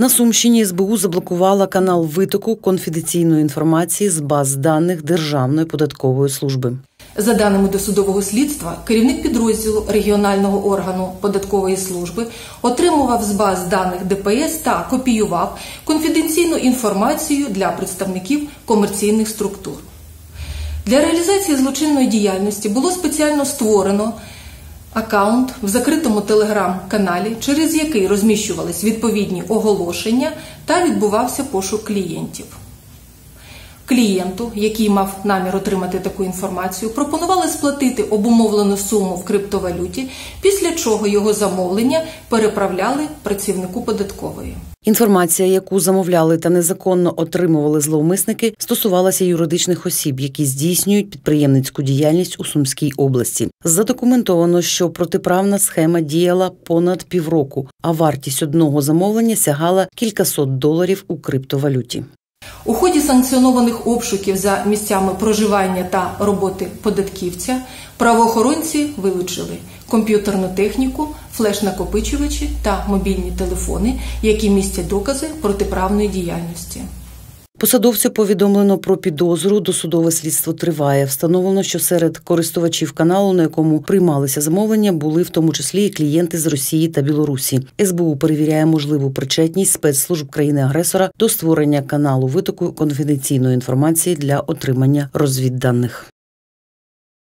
На Сумщині СБУ заблокувала канал витоку конфіденційної інформації з баз даних Державної податкової служби. За даними досудового слідства, керівник підрозділу регіонального органу податкової служби отримував з баз даних ДПС та копіював конфіденційну інформацію для представників комерційних структур. Для реалізації злочинної діяльності було спеціально створено аккаунт в закритому телеграм-каналі, через який розміщувались відповідні оголошення та відбувався пошук клієнтів. Клієнту, який мав намір отримати таку інформацію, пропонували сплатити обумовлену суму в криптовалюті, після чого його замовлення переправляли працівнику податкової. Інформація, яку замовляли та незаконно отримували зловмисники, стосувалася юридичних осіб, які здійснюють підприємницьку діяльність у Сумській області. Задокументовано, що протиправна схема діяла понад півроку, а вартість одного замовлення сягала кількасот доларів у криптовалюті. У ході санкціонованих обшуків за місцями проживання та роботи податківця правоохоронці вилучили комп'ютерну техніку, флеш-накопичувачі та мобільні телефони, які містять докази протиправної діяльності. Посадовцю повідомлено про підозру. Досудове слідство триває. Встановлено, що серед користувачів каналу, на якому приймалися замовлення, були в тому числі і клієнти з Росії та Білорусі. СБУ перевіряє можливу причетність спецслужб країни-агресора до створення каналу витоку конфіденційної інформації для отримання розвідданих.